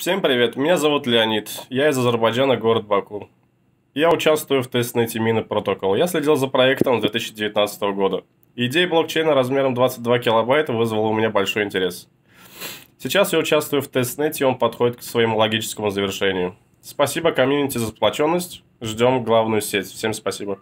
Всем привет, меня зовут Леонид, я из Азербайджана, город Баку. Я участвую в тестнете Мины Протокол. Я следил за проектом с 2019 года. Идея блокчейна размером 22 килобайта вызвала у меня большой интерес. Сейчас я участвую в тестнете, и он подходит к своему логическому завершению. Спасибо комьюнити за сплоченность. Ждем главную сеть. Всем спасибо.